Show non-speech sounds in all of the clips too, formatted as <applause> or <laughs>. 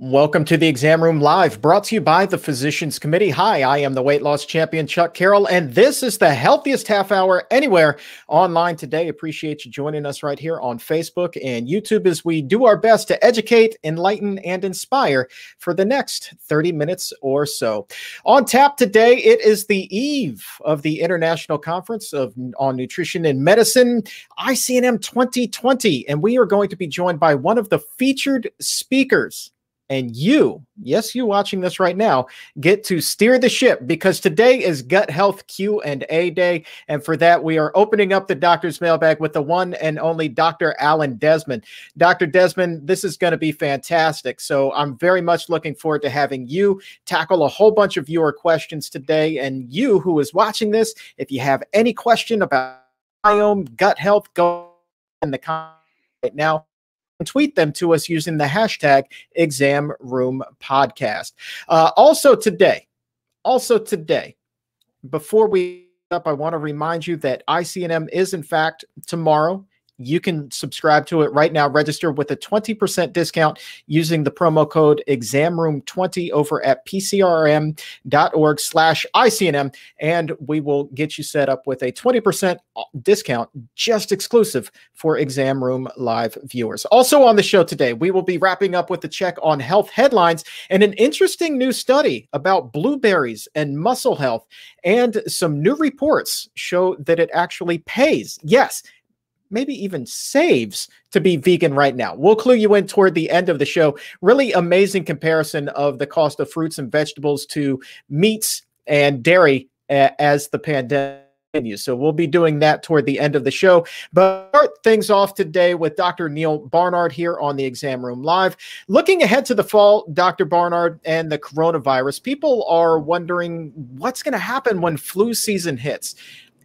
Welcome to the Exam Room Live, brought to you by the Physicians Committee. Hi, I am the weight loss champion, Chuck Carroll, and this is the healthiest half hour anywhere online today. Appreciate you joining us right here on Facebook and YouTube as we do our best to educate, enlighten, and inspire for the next 30 minutes or so. On tap today, it is the eve of the International Conference of on Nutrition and Medicine, ICNM 2020, and we are going to be joined by one of the featured speakers and you, yes, you watching this right now, get to steer the ship because today is Gut Health Q and A day, and for that we are opening up the doctor's mailbag with the one and only Dr. Alan Desmond. Dr. Desmond, this is going to be fantastic. So I'm very much looking forward to having you tackle a whole bunch of your questions today. And you, who is watching this, if you have any question about biome, gut health, go in the comments right now tweet them to us using the hashtag exam room podcast. Uh, also today, also today, before we up, I want to remind you that ICNM is in fact tomorrow you can subscribe to it right now. Register with a 20% discount using the promo code examroom20 over at pcrm.org slash ICNM. And we will get you set up with a 20% discount just exclusive for Exam Room Live viewers. Also on the show today, we will be wrapping up with a check on health headlines and an interesting new study about blueberries and muscle health. And some new reports show that it actually pays. Yes, maybe even saves to be vegan right now. We'll clue you in toward the end of the show. Really amazing comparison of the cost of fruits and vegetables to meats and dairy as the pandemic continues. So we'll be doing that toward the end of the show. But start things off today with Dr. Neal Barnard here on the Exam Room Live. Looking ahead to the fall, Dr. Barnard and the coronavirus, people are wondering what's going to happen when flu season hits.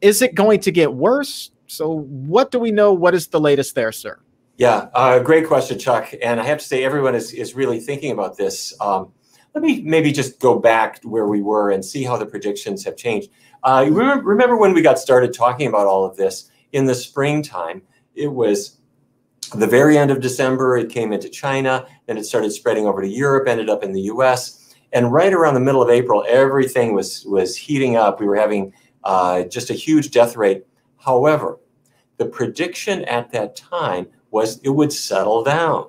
Is it going to get worse? So, what do we know? What is the latest there, sir? Yeah, uh, great question, Chuck. And I have to say, everyone is, is really thinking about this. Um, let me maybe just go back to where we were and see how the predictions have changed. Uh, remember, remember when we got started talking about all of this in the springtime? It was the very end of December, it came into China, then it started spreading over to Europe, ended up in the US. And right around the middle of April, everything was, was heating up. We were having uh, just a huge death rate. However, the prediction at that time was it would settle down.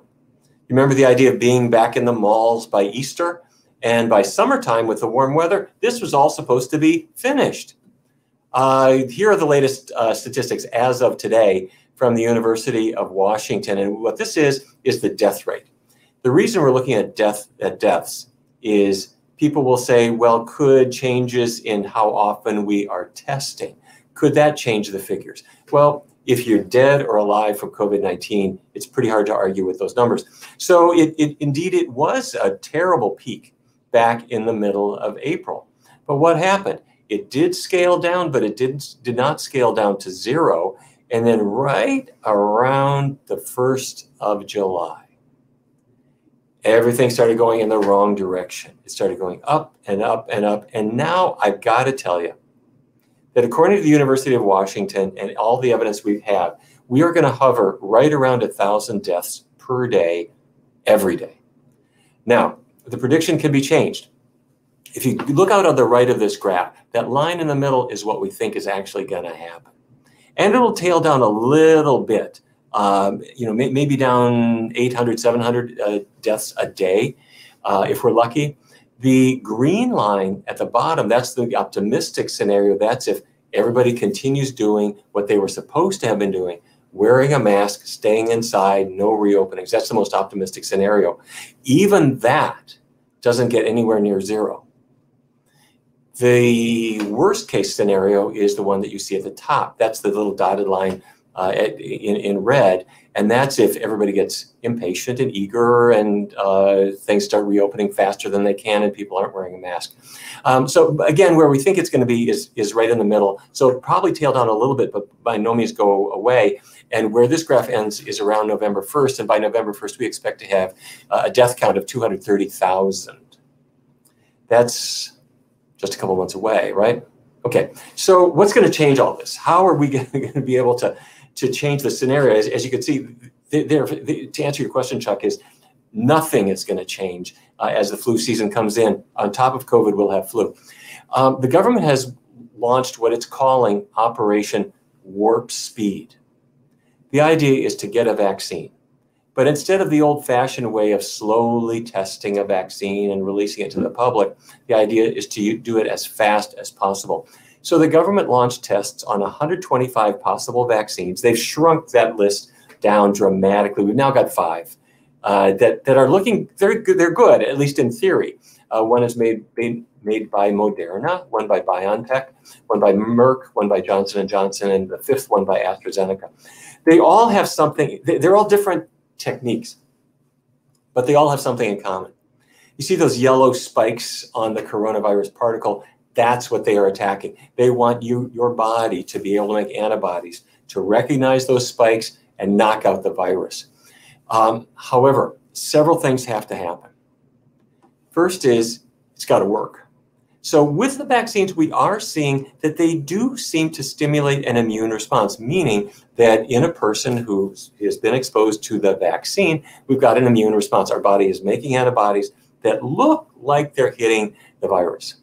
You remember the idea of being back in the malls by Easter? And by summertime, with the warm weather, this was all supposed to be finished. Uh, here are the latest uh, statistics as of today from the University of Washington. And what this is, is the death rate. The reason we're looking at death at deaths is people will say, well, could changes in how often we are testing, could that change the figures? Well, if you're dead or alive from COVID-19, it's pretty hard to argue with those numbers. So it, it, indeed, it was a terrible peak back in the middle of April. But what happened? It did scale down, but it didn't did not scale down to zero. And then right around the 1st of July, everything started going in the wrong direction. It started going up and up and up. And now I've got to tell you, that according to the University of Washington and all the evidence we have, we are going to hover right around a thousand deaths per day, every day. Now, the prediction can be changed. If you look out on the right of this graph, that line in the middle is what we think is actually going to happen. And it'll tail down a little bit, um, you know, may, maybe down 800, 700 uh, deaths a day, uh, if we're lucky. The green line at the bottom, that's the optimistic scenario. That's if everybody continues doing what they were supposed to have been doing, wearing a mask, staying inside, no reopenings. That's the most optimistic scenario. Even that doesn't get anywhere near zero. The worst case scenario is the one that you see at the top. That's the little dotted line uh, in, in red. And that's if everybody gets impatient and eager and uh, things start reopening faster than they can and people aren't wearing a mask. Um, so again, where we think it's going to be is, is right in the middle. So probably tail down a little bit, but by no means go away. And where this graph ends is around November 1st. And by November 1st, we expect to have uh, a death count of 230,000. That's just a couple months away, right? Okay, so what's going to change all this? How are we going <laughs> to be able to to change the scenario. As, as you can see, there, to answer your question, Chuck, is Nothing is going to change uh, as the flu season comes in. On top of COVID, we'll have flu. Um, the government has launched what it's calling Operation Warp Speed. The idea is to get a vaccine. But instead of the old fashioned way of slowly testing a vaccine and releasing it to the public, the idea is to do it as fast as possible. So the government launched tests on 125 possible vaccines. They've shrunk that list down dramatically. We've now got five uh, that, that are looking, they're good, they're good, at least in theory. Uh, one is made, made, made by Moderna, one by BioNTech, one by Merck, one by Johnson & Johnson, and the fifth one by AstraZeneca. They all have something, they're all different techniques, but they all have something in common. You see those yellow spikes on the coronavirus particle? That's what they are attacking. They want you, your body to be able to make antibodies to recognize those spikes and knock out the virus. Um, however, several things have to happen. First is it's got to work. So with the vaccines, we are seeing that they do seem to stimulate an immune response, meaning that in a person who has been exposed to the vaccine, we've got an immune response. Our body is making antibodies that look like they're hitting the virus.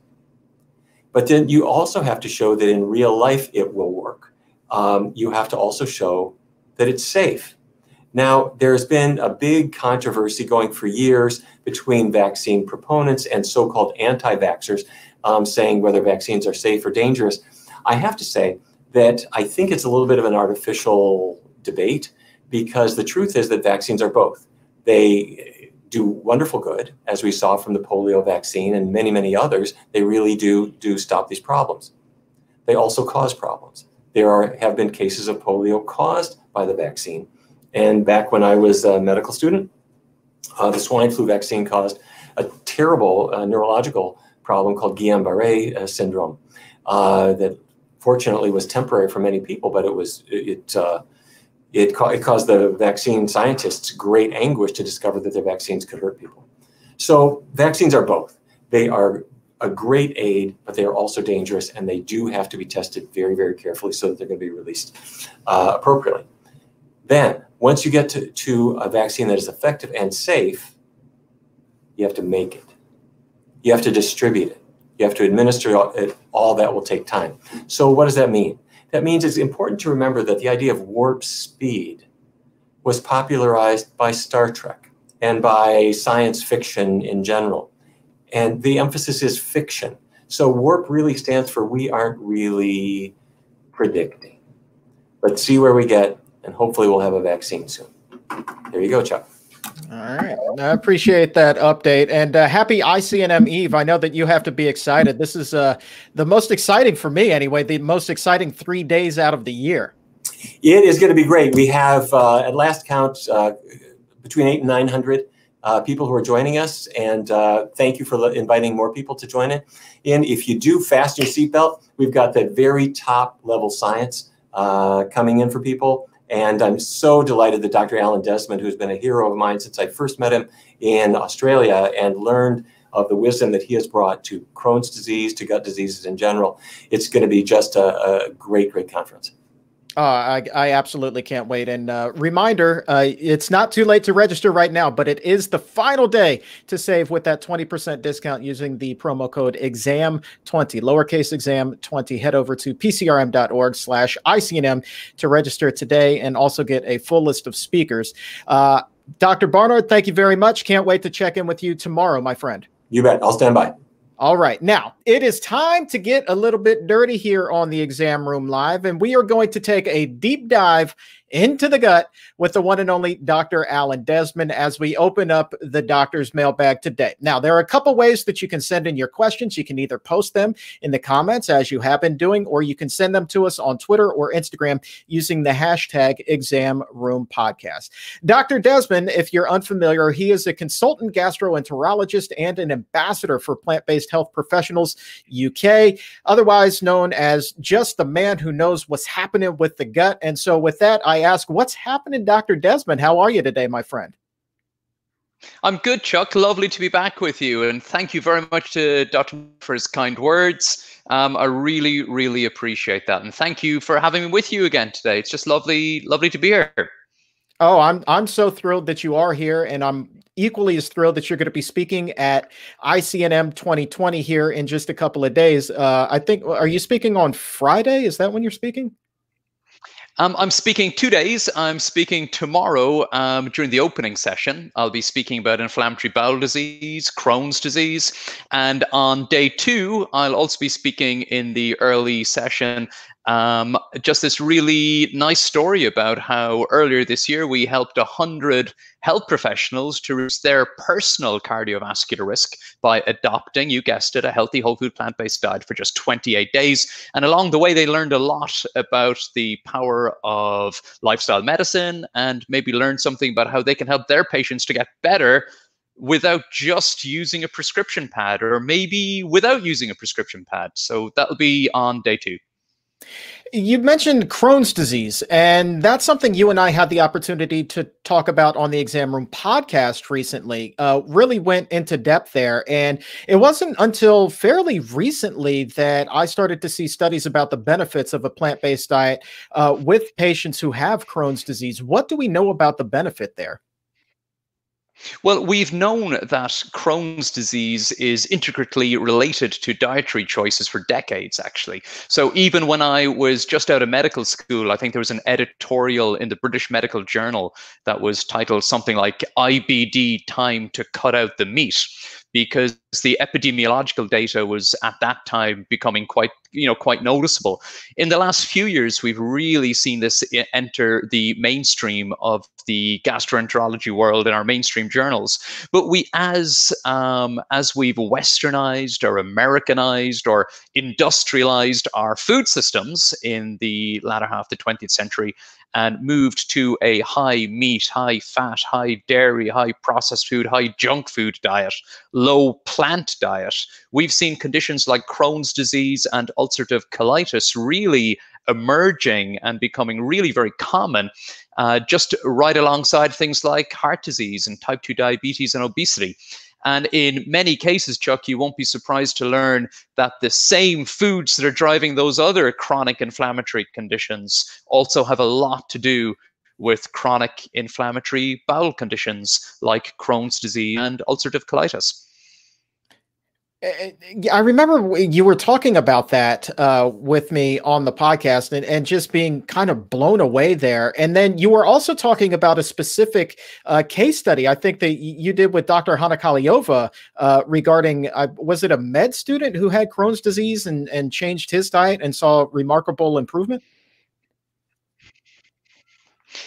But then you also have to show that in real life it will work. Um, you have to also show that it's safe. Now, there's been a big controversy going for years between vaccine proponents and so called anti vaxxers um, saying whether vaccines are safe or dangerous. I have to say that I think it's a little bit of an artificial debate because the truth is that vaccines are both. They do wonderful good, as we saw from the polio vaccine and many, many others. They really do do stop these problems. They also cause problems. There are have been cases of polio caused by the vaccine. And back when I was a medical student, uh, the swine flu vaccine caused a terrible uh, neurological problem called Guillain-Barré uh, syndrome uh, that fortunately was temporary for many people, but it was it uh, it, ca- it caused the vaccine scientists great anguish to discover that their vaccines could hurt people. So vaccines are both. They are a great aid, but they are also dangerous, and they do have to be tested very, very carefully so that they're going to be released uh, appropriately. Then, once you get to, to a vaccine that is effective and safe, you have to make it. You have to distribute it. You have to administer it. All that will take time. So, what does that mean? That means it's important to remember that the idea of warp speed was popularized by Star Trek and by science fiction in general. And the emphasis is fiction. So, warp really stands for we aren't really predicting. Let's see where we get, and hopefully, we'll have a vaccine soon. There you go, Chuck. All right. I appreciate that update and uh, happy ICNM Eve. I know that you have to be excited. This is uh, the most exciting for me, anyway, the most exciting three days out of the year. It is going to be great. We have, uh, at last count, uh, between eight and 900 uh, people who are joining us. And uh, thank you for inviting more people to join it. And if you do fasten your seatbelt, we've got that very top level science coming in for people. And I'm so delighted that Dr. Alan Desmond, who's been a hero of mine since I first met him in Australia and learned of the wisdom that he has brought to Crohn's disease, to gut diseases in general, it's going to be just a, a great, great conference. Uh, I, I absolutely can't wait. And uh, reminder, uh, it's not too late to register right now, but it is the final day to save with that 20% discount using the promo code EXAM20, lowercase exam 20. Head over to pcrm.org slash ICNM to register today and also get a full list of speakers. Uh, Dr. Barnard, thank you very much. Can't wait to check in with you tomorrow, my friend. You bet. I'll stand by. All right. Now it is time to get a little bit dirty here on the exam room live, and we are going to take a deep dive into the gut with the one and only Dr. Alan Desmond as we open up the doctor's mailbag today. Now, there are a couple ways that you can send in your questions. You can either post them in the comments as you have been doing, or you can send them to us on Twitter or Instagram using the hashtag exam room podcast. Dr. Desmond, if you're unfamiliar, he is a consultant gastroenterologist and an ambassador for plant based health professionals UK, otherwise known as just the man who knows what's happening with the gut. And so, with that, I ask, what's happening, Dr. Desmond? How are you today, my friend? I'm good, Chuck. Lovely to be back with you. And thank you very much to Dr. for his kind words. Um, I really, really appreciate that. And thank you for having me with you again today. It's just lovely, lovely to be here. Oh, I'm I'm so thrilled that you are here, and I'm equally as thrilled that you're going to be speaking at ICNM 2020 here in just a couple of days. Uh, I think are you speaking on Friday? Is that when you're speaking? Um, I'm speaking two days. I'm speaking tomorrow um, during the opening session. I'll be speaking about inflammatory bowel disease, Crohn's disease. And on day two, I'll also be speaking in the early session um, just this really nice story about how earlier this year we helped 100 health professionals to reduce their personal cardiovascular risk by adopting, you guessed it, a healthy whole food plant based diet for just 28 days. And along the way, they learned a lot about the power of lifestyle medicine and maybe learned something about how they can help their patients to get better without just using a prescription pad or maybe without using a prescription pad. So that'll be on day two. You mentioned Crohn's disease, and that's something you and I had the opportunity to talk about on the Exam Room podcast recently. Uh, really went into depth there. And it wasn't until fairly recently that I started to see studies about the benefits of a plant based diet uh, with patients who have Crohn's disease. What do we know about the benefit there? Well, we've known that Crohn's disease is intricately related to dietary choices for decades, actually. So even when I was just out of medical school, I think there was an editorial in the British Medical Journal that was titled something like IBD Time to Cut Out the Meat because the epidemiological data was at that time becoming quite you know quite noticeable. In the last few years we've really seen this enter the mainstream of the gastroenterology world in our mainstream journals. But we as um, as we've westernized or americanized or industrialized our food systems in the latter half of the 20th century and moved to a high meat, high fat, high dairy, high processed food, high junk food diet, low plant diet, we've seen conditions like Crohn's disease and ulcerative colitis really emerging and becoming really very common uh, just right alongside things like heart disease and type 2 diabetes and obesity. And in many cases, Chuck, you won't be surprised to learn that the same foods that are driving those other chronic inflammatory conditions also have a lot to do with chronic inflammatory bowel conditions like Crohn's disease and ulcerative colitis. I remember you were talking about that uh, with me on the podcast and, and just being kind of blown away there. And then you were also talking about a specific uh, case study, I think that you did with Dr. Hana Kahleova uh, regarding, uh, was it a med student who had Crohn's disease and, and changed his diet and saw remarkable improvement?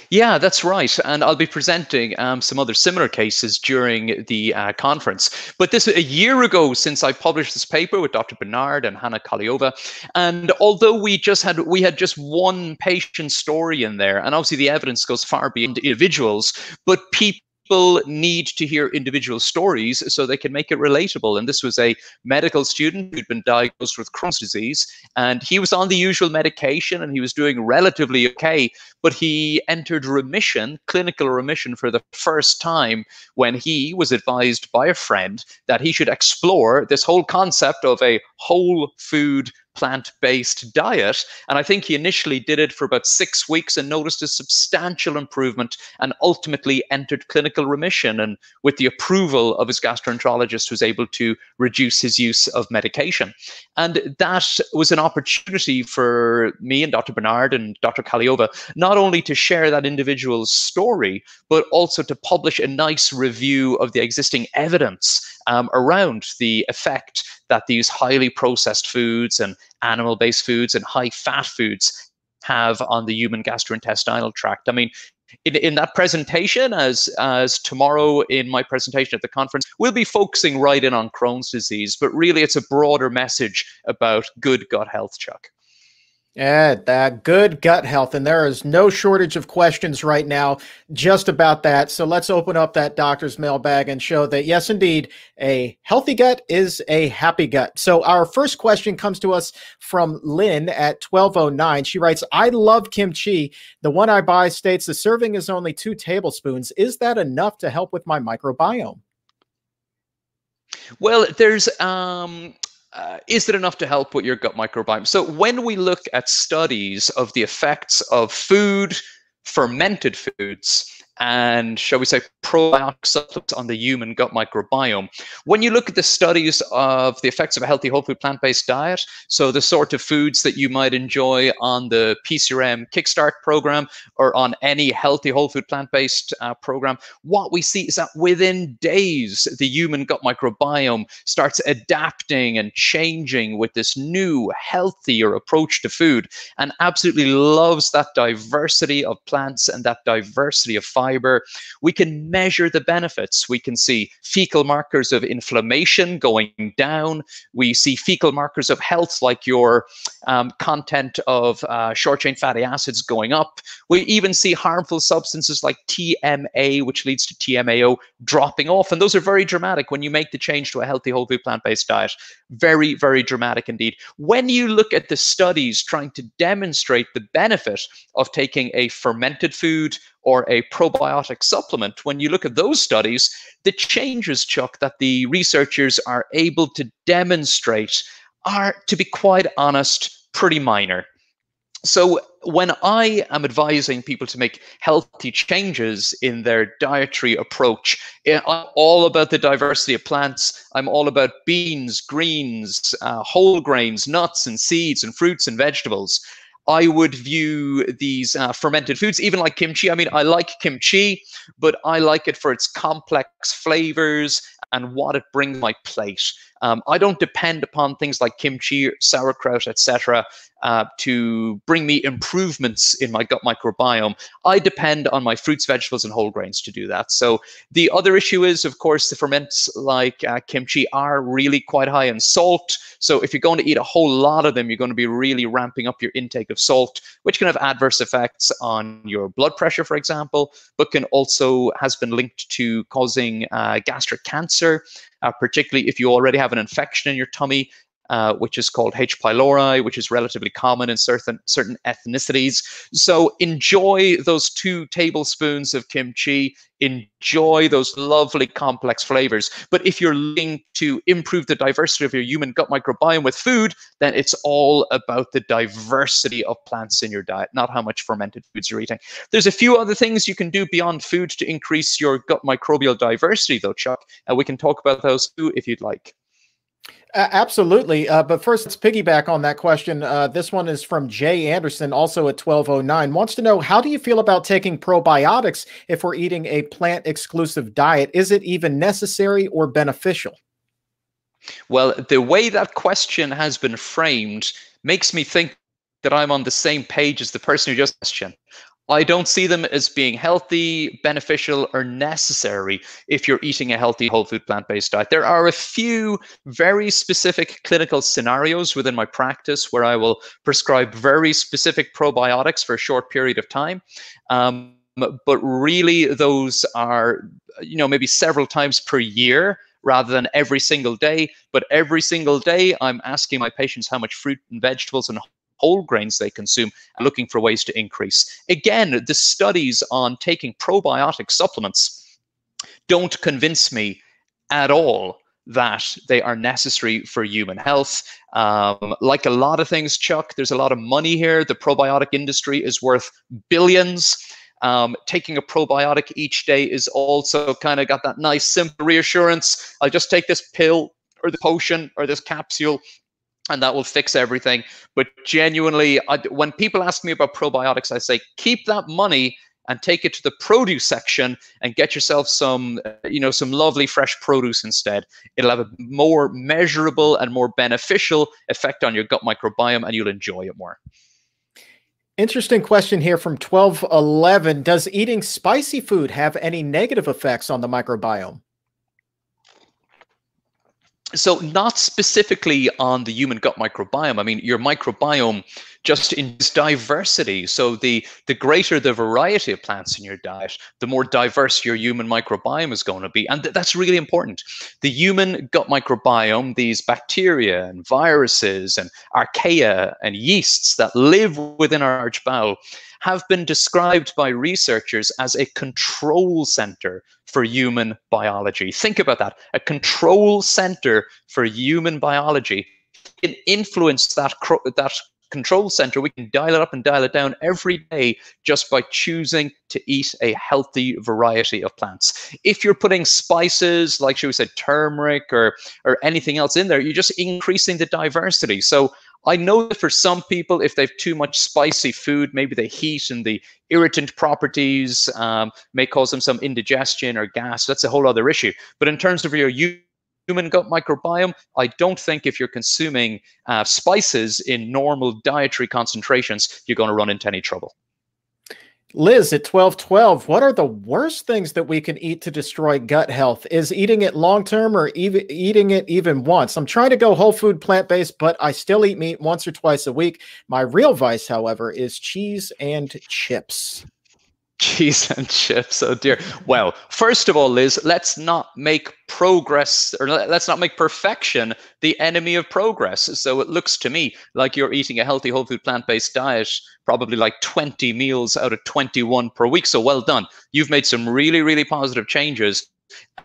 Yeah, that's right. And I'll be presenting um, some other similar cases during the uh, conference. But this a year ago since I published this paper with Dr. Barnard and Hana Kahleova. And although we just had we had just one patient story in there, and obviously the evidence goes far beyond individuals, but people people need to hear individual stories so they can make it relatable. And this was a medical student who'd been diagnosed with Crohn's disease, and he was on the usual medication and he was doing relatively okay, but he entered remission, clinical remission, for the first time when he was advised by a friend that he should explore this whole concept of a whole food plant based diet. And I think he initially did it for about six weeks and noticed a substantial improvement and ultimately entered clinical remission. And with the approval of his gastroenterologist, was able to reduce his use of medication. And that was an opportunity for me and Dr. Barnard and Dr. Kahleova not only to share that individual's story, but also to publish a nice review of the existing evidence um, around the effect that these highly processed foods and animal based foods and high fat foods have on the human gastrointestinal tract. I mean, in, in that presentation, as as tomorrow in my presentation at the conference, we'll be focusing right in on Crohn's disease, but really it's a broader message about good gut health, Chuck. Yeah, that good gut health. And there is no shortage of questions right now just about that. So let's open up that doctor's mailbag and show that, yes, indeed, a healthy gut is a happy gut. So our first question comes to us from Lynn at 1209. She writes, I love kimchi. The one I buy states the serving is only two tablespoons. Is that enough to help with my microbiome? Well, there's um, uh, is it enough to help with your gut microbiome? So when we look at studies of the effects of food, fermented foods, and, shall we say, probiotic supplements on the human gut microbiome. When you look at the studies of the effects of a healthy whole food plant based diet, so the sort of foods that you might enjoy on the PCRM Kickstart program or on any healthy whole food plant based uh, program, what we see is that within days, the human gut microbiome starts adapting and changing with this new, healthier approach to food and absolutely loves that diversity of plants and that diversity of fiber. We can measure the benefits. We can see fecal markers of inflammation going down. We see fecal markers of health, like your um, content of uh, short chain fatty acids going up. We even see harmful substances like TMA, which leads to TMAO, dropping off. And those are very dramatic when you make the change to a healthy whole food plant based diet. Very, very dramatic indeed. When you look at the studies trying to demonstrate the benefit of taking a fermented food or a probiotic supplement, when you look at those studies, the changes, Chuck, that the researchers are able to demonstrate are, to be quite honest, pretty minor. So when I am advising people to make healthy changes in their dietary approach, eh, I'm all about the diversity of plants. I'm all about beans, greens, uh, whole grains, nuts and seeds and fruits and vegetables. I would view these uh, fermented foods, even like kimchi. I mean, I like kimchi, but I like it for its complex flavors and what it brings my plate. Um, I don't depend upon things like kimchi, sauerkraut, etc., uh, to bring me improvements in my gut microbiome. I depend on my fruits, vegetables, and whole grains to do that. So the other issue is, of course, the ferments like uh, kimchi are really quite high in salt. So if you're going to eat a whole lot of them, you're going to be really ramping up your intake of salt, which can have adverse effects on your blood pressure, for example, but can also has been linked to causing uh, gastric cancer uh, particularly if you already have an infection in your tummy, uh, which is called H. pylori, which is relatively common in certain certain ethnicities. So enjoy those two tablespoons of kimchi. Enjoy those lovely complex flavors. But if you're looking to improve the diversity of your human gut microbiome with food, then it's all about the diversity of plants in your diet, not how much fermented foods you're eating. There's a few other things you can do beyond food to increase your gut microbial diversity, though, Chuck, and we can talk about those too if you'd like. Uh, absolutely. Uh, but first, let's piggyback on that question. Uh, this one is from Jay Anderson, also at 1209. Wants to know how do you feel about taking probiotics if we're eating a plant exclusive diet? Is it even necessary or beneficial? Well, the way that question has been framed makes me think that I'm on the same page as the person who just questioned. I don't see them as being healthy, beneficial, or necessary if you're eating a healthy whole food plant based diet. There are a few very specific clinical scenarios within my practice where I will prescribe very specific probiotics for a short period of time. Um, but really, those are, you know, maybe several times per year rather than every single day. But every single day, I'm asking my patients how much fruit and vegetables and whole grains they consume and looking for ways to increase. Again, the studies on taking probiotic supplements don't convince me at all that they are necessary for human health. Um, like a lot of things, Chuck, there's a lot of money here. The probiotic industry is worth billions. Um, taking a probiotic each day is also kind of got that nice, simple reassurance. I'll just take this pill or the potion or this capsule and that will fix everything. But genuinely, I, when people ask me about probiotics, I say keep that money and take it to the produce section and get yourself some, uh, you know, some lovely fresh produce instead. It'll have a more measurable and more beneficial effect on your gut microbiome, and you'll enjoy it more. Interesting question here from 1211. Does eating spicy food have any negative effects on the microbiome? So not specifically on the human gut microbiome. I mean your microbiome just in diversity. So the the greater the variety of plants in your diet the more diverse your human microbiome is going to be. And th- that's really important. The human gut microbiome these bacteria and viruses and archaea and yeasts that live within our arch bowel have been described by researchers as a control center for human biology. Think about that a control center for human biology can influence that, that control center, we can dial it up and dial it down every day just by choosing to eat a healthy variety of plants. If you're putting spices, like should we say turmeric or or anything else in there, you're just increasing the diversity. So I know that for some people, if they've too much spicy food, maybe the heat and the irritant properties um, may cause them some indigestion or gas. That's a whole other issue. But in terms of your human gut microbiome, I don't think if you're consuming uh, spices in normal dietary concentrations, you're going to run into any trouble. Liz, at 1212, what are the worst things that we can eat to destroy gut health? Is eating it long term or even eating it even once? I'm trying to go whole food plant based, but I still eat meat once or twice a week. My real vice, however, is cheese and chips. Cheese <laughs> and chips. Oh dear. Well, first of all, Liz, let's not make progress or let's not make perfection the enemy of progress. So it looks to me like you're eating a healthy whole food plant based diet, probably like 20 meals out of 21 per week. So well done. You've made some really, really positive changes.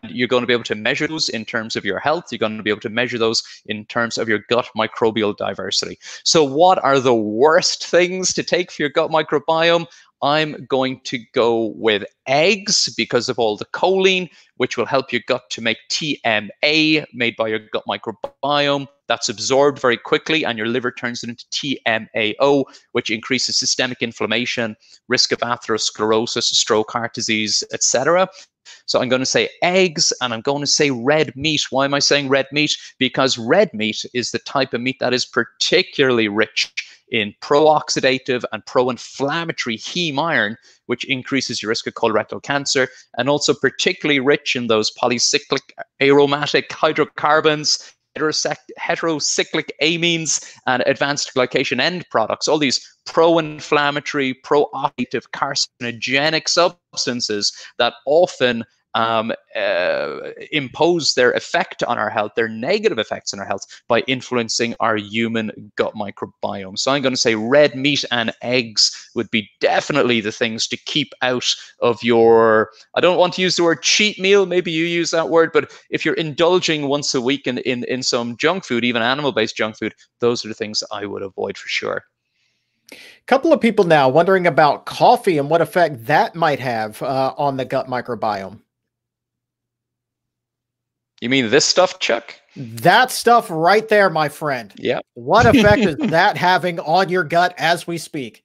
You're going to be able to measure those in terms of your health. You're going to be able to measure those in terms of your gut microbial diversity. So, what are the worst things to take for your gut microbiome? I'm going to go with eggs because of all the choline, which will help your gut to make TMA made by your gut microbiome. That's absorbed very quickly, and your liver turns it into TMAO, which increases systemic inflammation, risk of atherosclerosis, stroke, heart disease, etc. So I'm going to say eggs and I'm going to say red meat. Why am I saying red meat? Because red meat is the type of meat that is particularly rich in pro-oxidative and pro-inflammatory heme iron, which increases your risk of colorectal cancer, and also particularly rich in those polycyclic aromatic hydrocarbons, heterocyclic amines, and advanced glycation end products. All these pro-inflammatory, pro-oxidative carcinogenic substances that often um, uh, impose their effect on our health, their negative effects on our health, by influencing our human gut microbiome. So I'm going to say red meat and eggs would be definitely the things to keep out of your. I don't want to use the word cheat meal. Maybe you use that word, but if you're indulging once a week in in, in some junk food, even animal-based junk food, those are the things I would avoid for sure. A couple of people now wondering about coffee and what effect that might have uh, on the gut microbiome. You mean this stuff, Chuck? That stuff right there, my friend. Yeah. What effect <laughs> is that having on your gut as we speak?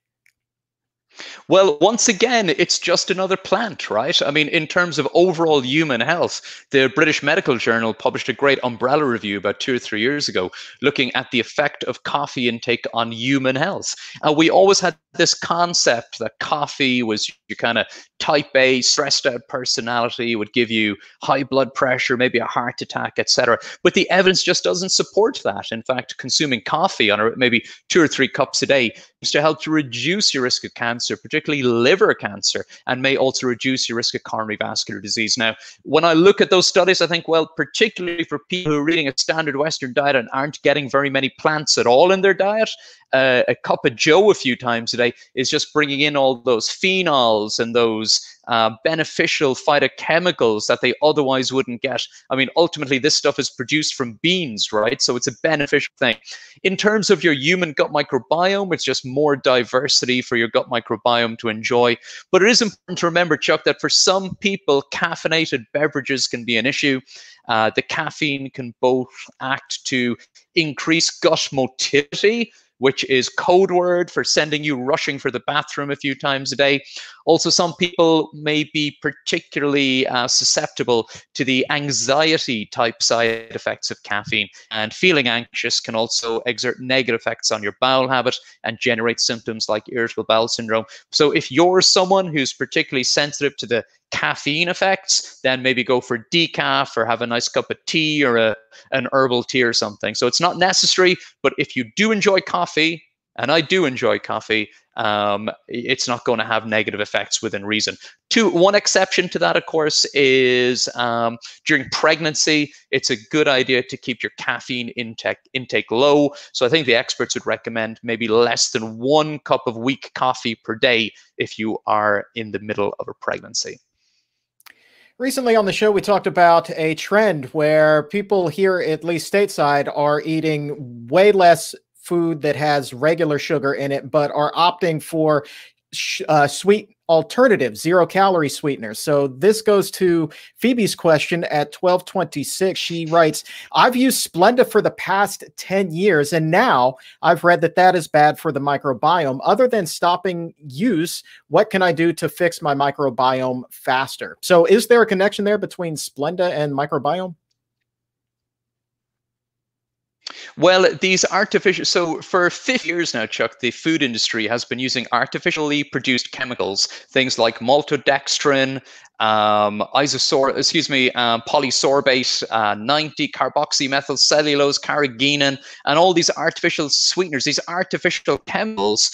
Well, once again, it's just another plant, right? I mean, in terms of overall human health, the British Medical Journal published a great umbrella review about two or three years ago looking at the effect of coffee intake on human health. And we always had this concept that coffee was your kind of type A, stressed out personality, would give you high blood pressure, maybe a heart attack, etc. But the evidence just doesn't support that. In fact, consuming coffee on maybe two or three cups a day seems to help to reduce your risk of cancer, particularly liver cancer, and may also reduce your risk of coronary vascular disease. Now, when I look at those studies, I think, well, particularly for people who are reading a standard Western diet and aren't getting very many plants at all in their diet, uh, a cup of Joe a few times a day is just bringing in all those phenols and those uh, beneficial phytochemicals that they otherwise wouldn't get. I mean, ultimately, this stuff is produced from beans, right? So it's a beneficial thing. In terms of your human gut microbiome, it's just more diversity for your gut microbiome to enjoy. But it is important to remember, Chuck, that for some people, caffeinated beverages can be an issue. Uh, the caffeine can both act to increase gut motility, which is code word for sending you rushing for the bathroom a few times a day. Also, some people may be particularly uh, susceptible to the anxiety type side effects of caffeine, and feeling anxious can also exert negative effects on your bowel habit and generate symptoms like irritable bowel syndrome. So, if you're someone who's particularly sensitive to the caffeine effects, then maybe go for decaf or have a nice cup of tea or a, an herbal tea or something. So, it's not necessary, but if you do enjoy coffee, and I do enjoy coffee, um, it's not going to have negative effects within reason. Two, one exception to that, of course, is um, during pregnancy, it's a good idea to keep your caffeine intake intake low. So I think the experts would recommend maybe less than one cup of weak coffee per day if you are in the middle of a pregnancy. Recently on the show, we talked about a trend where people here, at least stateside, are eating way less food that has regular sugar in it, but are opting for uh, sweet alternative zero calorie sweeteners. So this goes to Phoebe's question at 1226. She writes, I've used Splenda for the past 10 years, and now I've read that that is bad for the microbiome. Other than stopping use, what can I do to fix my microbiome faster? So is there a connection there between Splenda and microbiome? Well, these artificial, so for 50 years now, Chuck, the food industry has been using artificially produced chemicals, things like maltodextrin, um, isosor, excuse me, um, polysorbate, uh, 90 carboxymethyl cellulose, carrageenan, and all these artificial sweeteners, these artificial chemicals,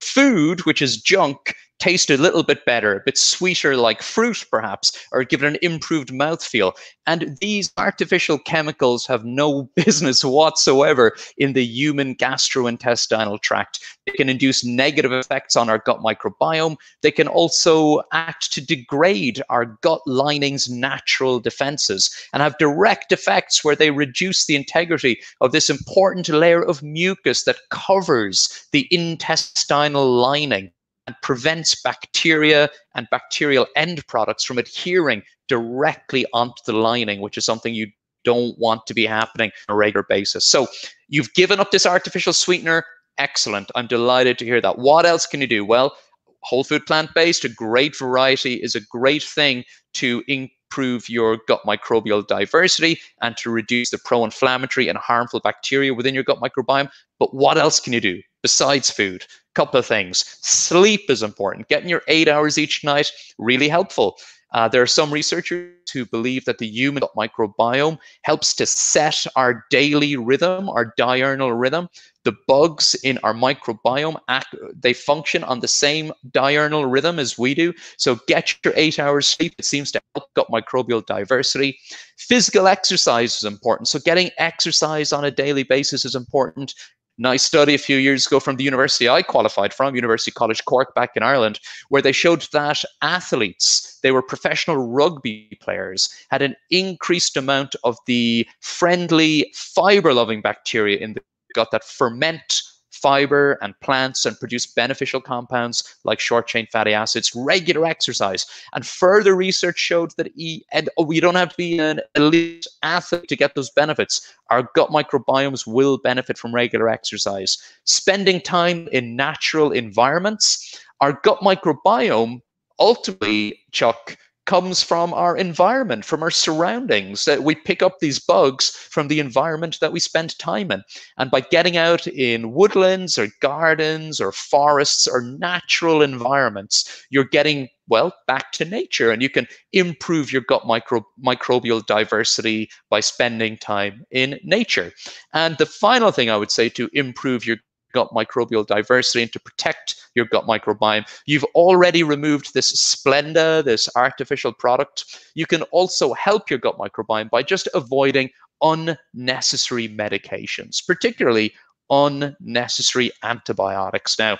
food, which is junk, taste a little bit better, a bit sweeter like fruit perhaps, or give it an improved mouthfeel. And these artificial chemicals have no <laughs> business whatsoever in the human gastrointestinal tract. They can induce negative effects on our gut microbiome. They can also act to degrade our gut lining's natural defenses and have direct effects where they reduce the integrity of this important layer of mucus that covers the intestinal lining and prevents bacteria and bacterial end products from adhering directly onto the lining, which is something you don't want to be happening on a regular basis. So you've given up this artificial sweetener. Excellent. I'm delighted to hear that. What else can you do? Well, whole food plant based, a great variety is a great thing to improve your gut microbial diversity and to reduce the pro inflammatory and harmful bacteria within your gut microbiome. But what else can you do besides food? couple of things. Sleep is important. Getting your eight hours each night, really helpful. Uh, there are some researchers who believe that the human microbiome helps to set our daily rhythm, our diurnal rhythm. The bugs in our microbiome act, they function on the same diurnal rhythm as we do. So get your eight hours sleep. It seems to help gut microbial diversity. Physical exercise is important. So getting exercise on a daily basis is important nice study a few years ago from the university I qualified from, University College Cork back in Ireland, where they showed that athletes, they were professional rugby players, had an increased amount of the friendly fiber loving bacteria in the gut that ferment fiber and plants and produce beneficial compounds like short chain fatty acids, regular exercise. And further research showed that e- and we don't have to be an elite athlete to get those benefits. Our gut microbiomes will benefit from regular exercise. Spending time in natural environments, our gut microbiome ultimately, Chuck, comes from our environment, from our surroundings. That we pick up these bugs from the environment that we spend time in. And by getting out in woodlands or gardens or forests or natural environments, you're getting well back to nature and you can improve your gut micro, microbial diversity by spending time in nature. And the final thing I would say to improve your gut microbial diversity and to protect your gut microbiome. You've already removed this Splenda, this artificial product. You can also help your gut microbiome by just avoiding unnecessary medications, particularly unnecessary antibiotics. Now,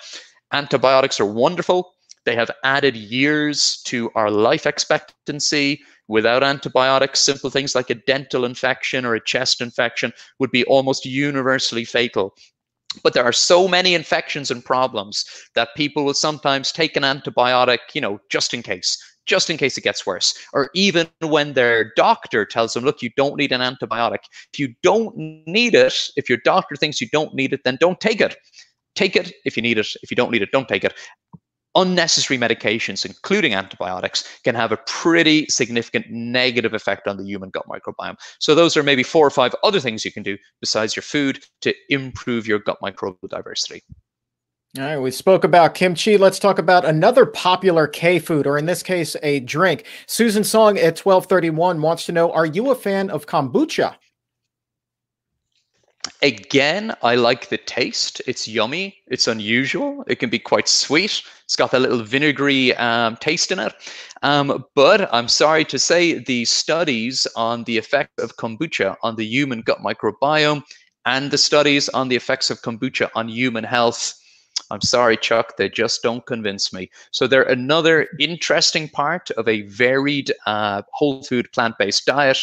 antibiotics are wonderful. They have added years to our life expectancy. Without antibiotics, simple things like a dental infection or a chest infection would be almost universally fatal. But there are so many infections and problems that people will sometimes take an antibiotic, you know, just in case, just in case it gets worse. Or even when their doctor tells them, look, you don't need an antibiotic. If you don't need it, if your doctor thinks you don't need it, then don't take it. Take it if you need it. If you don't need it, don't take it unnecessary medications, including antibiotics, can have a pretty significant negative effect on the human gut microbiome. So, those are maybe four or five other things you can do besides your food to improve your gut microbial diversity. All right, we spoke about kimchi. Let's talk about another popular K food, or in this case, a drink. Susan Song at 1231 wants to know Are you a fan of kombucha? Again, I like the taste. It's yummy. It's unusual. It can be quite sweet. It's got that little vinegary um, taste in it. Um, but I'm sorry to say, the studies on the effect of kombucha on the human gut microbiome and the studies on the effects of kombucha on human health, I'm sorry, Chuck, they just don't convince me. So they're another interesting part of a varied uh, whole food plant based diet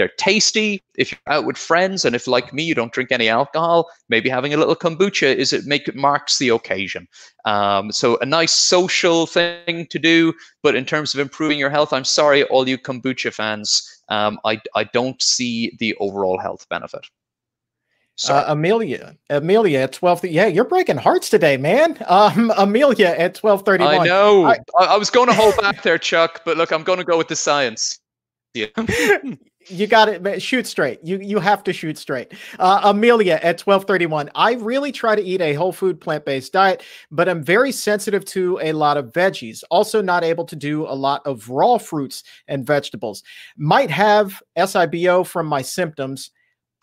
They're tasty. If you're out with friends, and if like me, you don't drink any alcohol, maybe having a little kombucha is it make it marks the occasion. Um, so a nice social thing to do. But in terms of improving your health, I'm sorry, all you kombucha fans, um, I I don't see the overall health benefit. Uh, Amelia, Amelia at twelve. Yeah, you're breaking hearts today, man. Um, <laughs> Amelia at twelve thirty. I know. I, I, was going to hold <laughs> back there, Chuck, but look, I'm going to go with the science. Yeah. <laughs> you got it. Shoot straight. You you have to shoot straight. Uh, Amelia at twelve thirty one. I really try to eat a whole food plant based diet, but I'm very sensitive to a lot of veggies. Also, not able to do a lot of raw fruits and vegetables. Might have SIBO from my symptoms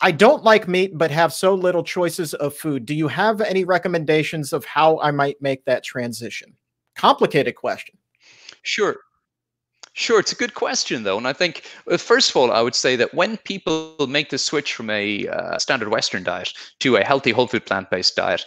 I don't like meat, but have so little choices of food. Do you have any recommendations of how I might make that transition? Complicated question. Sure. Sure, it's a good question though, and I think uh, first of all, I would say that when people make the switch from a uh, standard Western diet to a healthy whole food plant-based diet,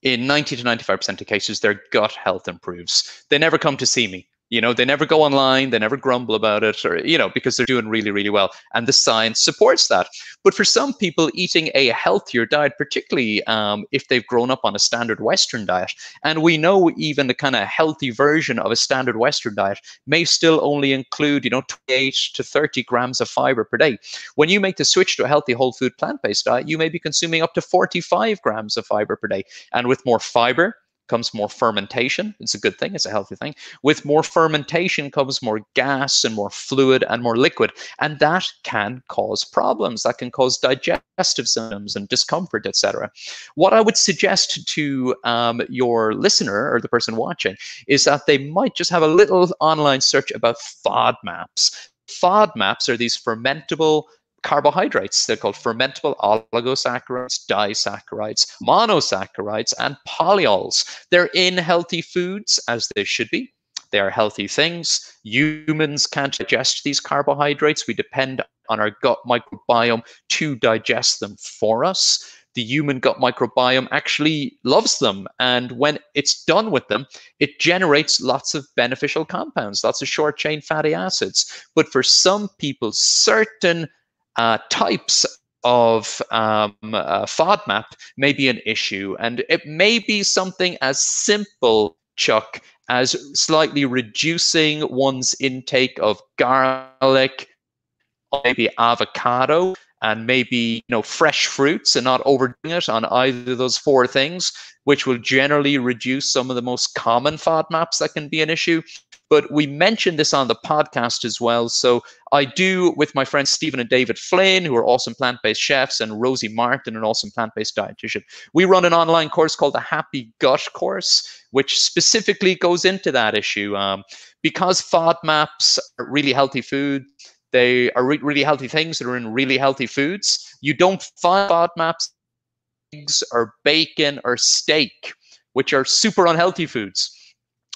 in 90 to 95% of cases, their gut health improves. They never come to see me you know, they never go online, they never grumble about it, or, you know, because they're doing really, really well. And the science supports that. But for some people, eating a healthier diet, particularly um, if they've grown up on a standard Western diet, and we know even the kind of healthy version of a standard Western diet may still only include, you know, 28 to 30 grams of fiber per day. When you make the switch to a healthy whole food plant based diet, you may be consuming up to 45 grams of fiber per day. And with more fiber, comes more fermentation. It's a good thing, it's a healthy thing. With more fermentation comes more gas and more fluid and more liquid. And that can cause problems. That can cause digestive symptoms and discomfort, etc. What I would suggest to um, your listener or the person watching is that they might just have a little online search about FODMAPs. FODMAPs are these fermentable carbohydrates. They're called fermentable oligosaccharides, disaccharides, monosaccharides, and polyols. They're in healthy foods as they should be. They are healthy things. Humans can't digest these carbohydrates. We depend on our gut microbiome to digest them for us. The human gut microbiome actually loves them. And when it's done with them, it generates lots of beneficial compounds, lots of short chain fatty acids. But for some people, certain uh, types of um, uh, FODMAP may be an issue. And it may be something as simple, Chuck, as slightly reducing one's intake of garlic, maybe avocado, and maybe you know fresh fruits and not overdoing it on either of those four things, which will generally reduce some of the most common FODMAPs that can be an issue. But we mentioned this on the podcast as well. So I do with my friends Stephen and David Flynn, who are awesome plant based chefs, and Rosie Martin, an awesome plant based dietitian. We run an online course called the Happy Gut course, which specifically goes into that issue. Um, because FODMAPs are really healthy food, they are re- really healthy things that are in really healthy foods. You don't find FODMAPs eggs or bacon or steak, which are super unhealthy foods.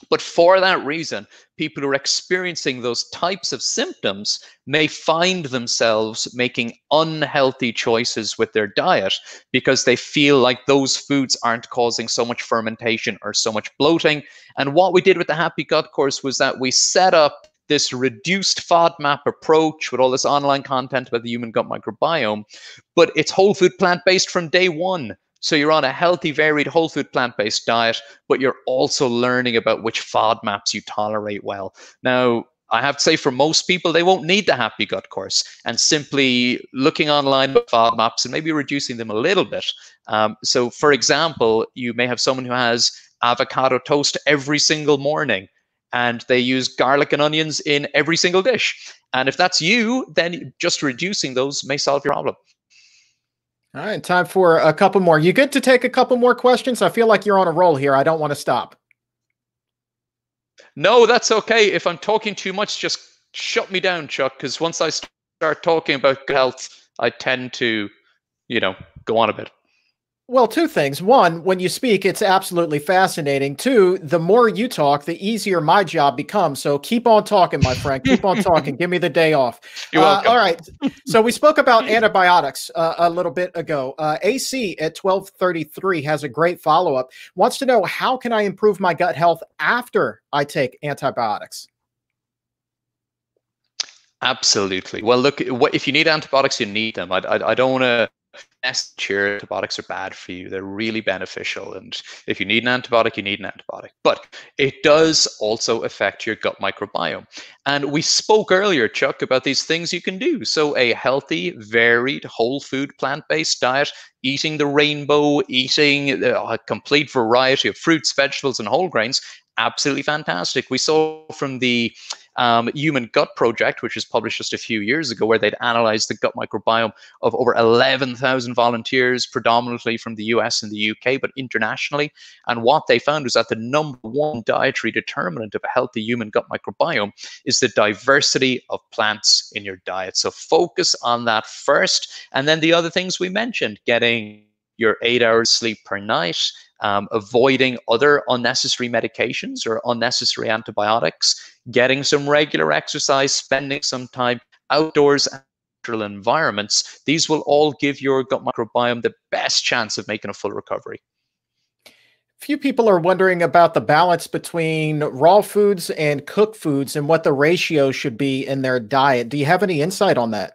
But for that reason, people who are experiencing those types of symptoms may find themselves making unhealthy choices with their diet because they feel like those foods aren't causing so much fermentation or so much bloating. And what we did with the Happy Gut course was that we set up this reduced FODMAP approach with all this online content about the human gut microbiome, but it's whole food plant based from day one. So you're on a healthy, varied, whole food plant based diet, but you're also learning about which FODMAPs you tolerate well. Now, I have to say, for most people, they won't need the Happy Gut course, and simply looking online at FODMAPs and maybe reducing them a little bit. Um, so, for example, you may have someone who has avocado toast every single morning, and they use garlic and onions in every single dish. And if that's you, then just reducing those may solve your problem. All right, time for a couple more. You good to take a couple more questions? I feel like you're on a roll here. I don't want to stop. No, that's okay. If I'm talking too much, just shut me down, Chuck, because once I start talking about health, I tend to, you know, go on a bit. Well, two things. One, when you speak, it's absolutely fascinating. Two, the more you talk, the easier my job becomes. So keep on talking, my friend. Keep on talking. Give me the day off. <laughs> You're Uh, all right. So we spoke about antibiotics uh, a little bit ago. Uh, AC at 1233 has a great follow up. Wants to know how can I improve my gut health after I take antibiotics? Absolutely. Well, look, if you need antibiotics, you need them. I, I, I don't want to sure antibiotics are bad for you. They're really beneficial. And if you need an antibiotic, you need an antibiotic. But it does also affect your gut microbiome. And we spoke earlier, Chuck, about these things you can do. So a healthy, varied, whole food, plant-based diet, eating the rainbow, eating a complete variety of fruits, vegetables, and whole grains, absolutely fantastic. We saw from the um, Human Gut Project, which was published just a few years ago, where they'd analyzed the gut microbiome of over 11,000 volunteers, predominantly from the US and the UK, but internationally. And what they found was that the number one dietary determinant of a healthy human gut microbiome is the diversity of plants in your diet. So focus on that first. And then the other things we mentioned, getting your eight hours sleep per night, um, avoiding other unnecessary medications or unnecessary antibiotics, getting some regular exercise, spending some time outdoors natural environments, these will all give your gut microbiome the best chance of making a full recovery. Few people are wondering about the balance between raw foods and cooked foods and what the ratio should be in their diet. Do you have any insight on that?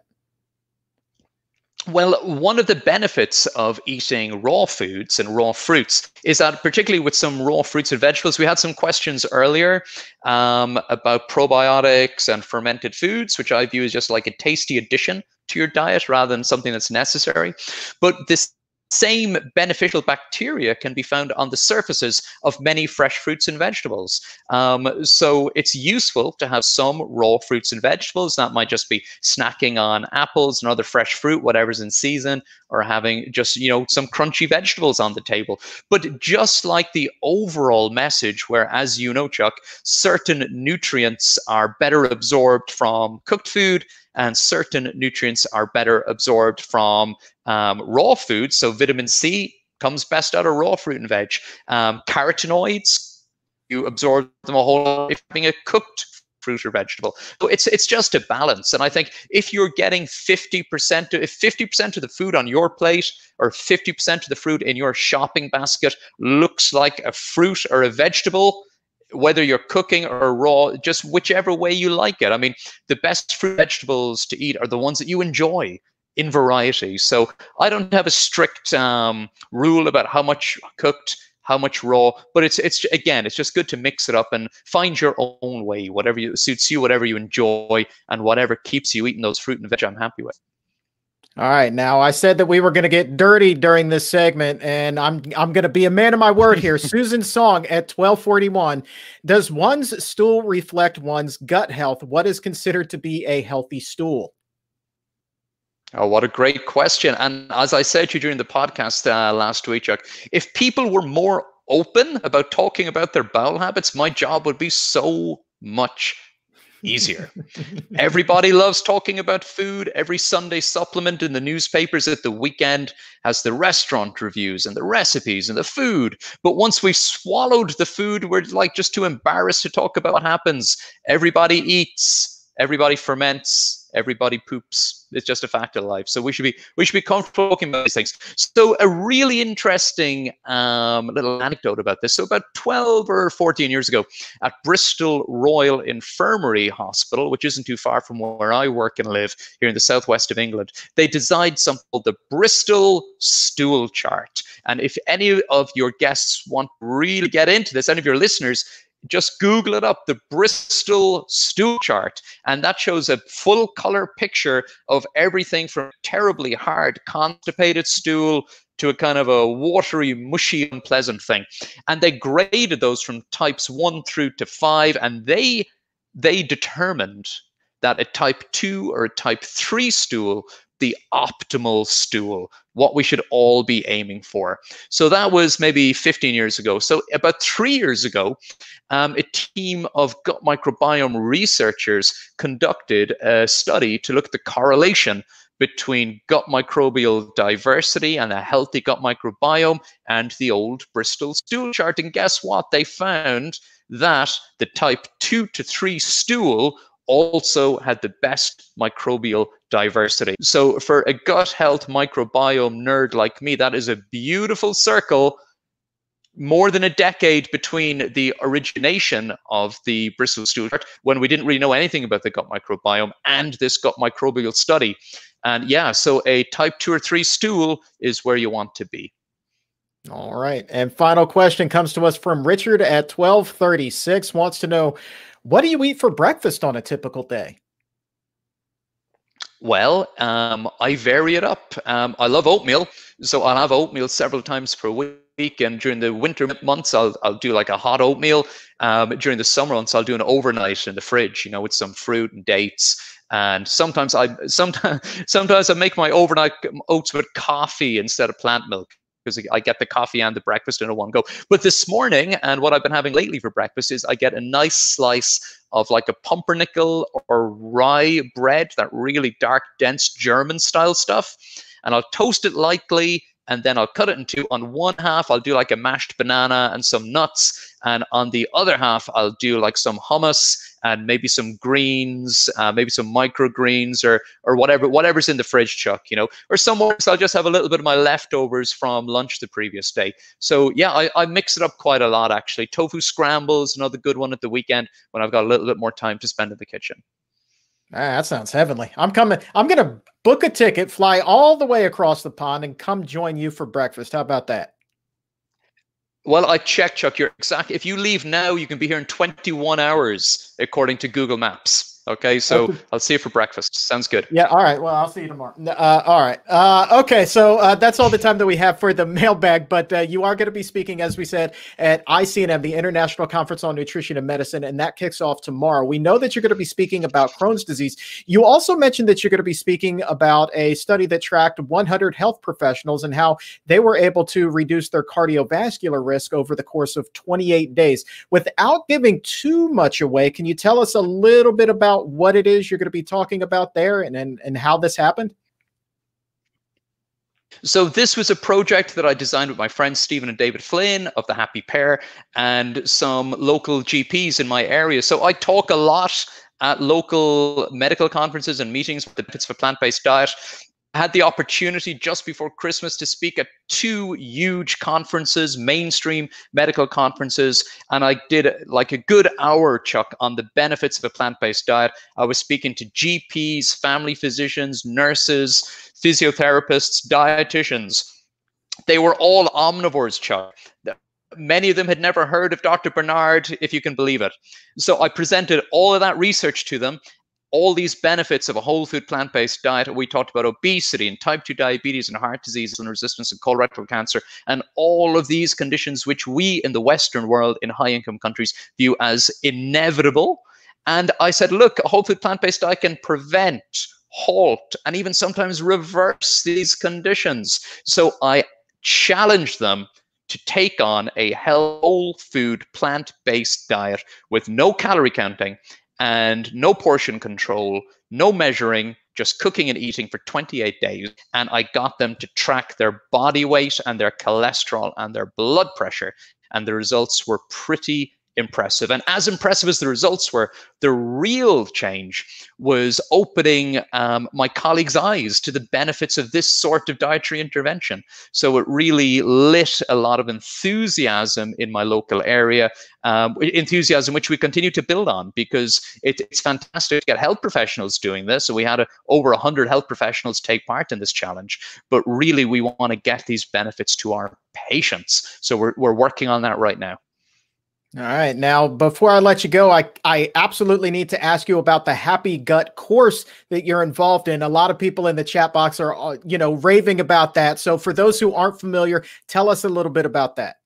Well, one of the benefits of eating raw foods and raw fruits is that, particularly with some raw fruits and vegetables, we had some questions earlier um, about probiotics and fermented foods, which I view as just like a tasty addition to your diet rather than something that's necessary. But this same beneficial bacteria can be found on the surfaces of many fresh fruits and vegetables. Um, so it's useful to have some raw fruits and vegetables. That might just be snacking on apples and other fresh fruit, whatever's in season, or having just, you know, some crunchy vegetables on the table. But just like the overall message, where, as you know, Chuck, certain nutrients are better absorbed from cooked food and certain nutrients are better absorbed from um, raw food So vitamin C comes best out of raw fruit and veg. Um, carotenoids, you absorb them a whole lot if having a cooked fruit or vegetable. So it's it's just a balance. And I think if you're getting 50%, if 50% of the food on your plate or 50% of the fruit in your shopping basket looks like a fruit or a vegetable, whether you're cooking or raw, just whichever way you like it. I mean, the best fruit vegetables to eat are the ones that you enjoy in variety. So I don't have a strict um, rule about how much cooked, how much raw, but it's it's again, it's just good to mix it up and find your own way, whatever you, suits you, whatever you enjoy, and whatever keeps you eating those fruit and veg. I'm happy with. All right. Now I said that we were going to get dirty during this segment, and I'm I'm going to be a man of my word here. <laughs> Susan Song at 1241. Does one's stool reflect one's gut health? What is considered to be a healthy stool? Oh, what a great question. And as I said to you during the podcast uh, last week, Chuck, if people were more open about talking about their bowel habits, my job would be so much easier. <laughs> Everybody loves talking about food. Every Sunday supplement in the newspapers at the weekend has the restaurant reviews and the recipes and the food. But once we've swallowed the food, we're like just too embarrassed to talk about what happens. Everybody eats, everybody ferments, everybody poops. It's just a fact of life. So we should be we should be comfortable talking about these things. So a really interesting um, little anecdote about this. So about 12 or 14 years ago, at Bristol Royal Infirmary Hospital, which isn't too far from where I work and live here in the southwest of England, they designed something called the Bristol Stool Chart. And if any of your guests want to really get into this, any of your listeners, just Google it up, the Bristol stool chart, and that shows a full color picture of everything from terribly hard, constipated stool to a kind of a watery, mushy, unpleasant thing. And they graded those from types one through to five, and they they determined that a type two or a type three stool the optimal stool, what we should all be aiming for. So that was maybe 15 years ago. So about three years ago, um, a team of gut microbiome researchers conducted a study to look at the correlation between gut microbial diversity and a healthy gut microbiome and the old Bristol stool chart. And guess what? They found that the type 2 to 3 stool also had the best microbial diversity. So for a gut health microbiome nerd like me, that is a beautiful circle more than a decade between the origination of the Bristol stool chart, when we didn't really know anything about the gut microbiome, and this gut microbial study. And yeah, so a type two or three stool is where you want to be. All right. And final question comes to us from Richard at 1236 wants to know what do you eat for breakfast on a typical day? Well, um, I vary it up. Um, I love oatmeal, so I'll have oatmeal several times per week. And during the winter months, I'll I'll do like a hot oatmeal. Um, during the summer months, I'll do an overnight in the fridge, you know, with some fruit and dates. And sometimes I <laughs> sometimes sometimes I make my overnight oats with coffee instead of plant milk because I get the coffee and the breakfast in a one go. But this morning, and what I've been having lately for breakfast is I get a nice slice of like a pumpernickel or rye bread, that really dark, dense German style stuff. And I'll toast it lightly and then I'll cut it into. On one half, I'll do like a mashed banana and some nuts. And on the other half, I'll do like some hummus and maybe some greens, uh, maybe some microgreens or or whatever whatever's in the fridge, Chuck. You know, or some mornings I'll just have a little bit of my leftovers from lunch the previous day. So yeah, I, I mix it up quite a lot actually. Tofu scrambles, another good one at the weekend when I've got a little bit more time to spend in the kitchen. Ah, that sounds heavenly. I'm coming. I'm going to book a ticket, fly all the way across the pond, and come join you for breakfast. How about that? Well, I checked, Chuck. You're exact. If you leave now, you can be here in 21 hours, according to Google Maps. Okay, so. I'll see you for breakfast. Sounds good. Yeah, all right. Well, I'll see you tomorrow. Uh, all right. Uh, okay, so uh, that's all the time that we have for the <laughs> mailbag, but uh, you are going to be speaking, as we said, at ICNM, the International Conference on Nutrition and Medicine, and that kicks off tomorrow. We know that you're going to be speaking about Crohn's disease. You also mentioned that you're going to be speaking about a study that tracked 100 health professionals and how they were able to reduce their cardiovascular risk over the course of 28 days. Without giving too much away, can you tell us a little bit about what it is you're going to be talking about there and, and, and how this happened? So this was a project that I designed with my friends Stephen and David Flynn of the Happy Pear and some local GPs in my area. So I talk a lot at local medical conferences and meetings with the benefits plant-based diet. I had the opportunity just before Christmas to speak at two huge conferences, mainstream medical conferences, and I did like a good hour, Chuck, on the benefits of a plant based diet. I was speaking to GPs, family physicians, nurses, physiotherapists, dietitians. They were all omnivores, Chuck many of them had never heard of Dr. Barnard, if you can believe it. So I presented all of that research to them, all these benefits of a whole food plant based diet. We talked about obesity and type 2 diabetes and heart disease and resistance and colorectal cancer and all of these conditions which we in the Western world in high income countries view as inevitable. And I said, look, a whole food plant based diet can prevent, halt, and even sometimes reverse these conditions. So I challenged them to take on a whole food plant based diet with no calorie counting and no portion control, no measuring, just cooking and eating for 28 days. And I got them to track their body weight and their cholesterol and their blood pressure. And the results were pretty impressive. And as impressive as the results were, the real change was opening um, my colleagues' eyes to the benefits of this sort of dietary intervention. So it really lit a lot of enthusiasm in my local area, um, enthusiasm which we continue to build on because it, it's fantastic to get health professionals doing this. So we had a, over 100 health professionals take part in this challenge. But really, we want to get these benefits to our patients. So we're, we're working on that right now. All right. Now, before I let you go, I, I absolutely need to ask you about the Happy Gut course that you're involved in. A lot of people in the chat box are, uh, you know, raving about that. So, for those who aren't familiar, tell us a little bit about that.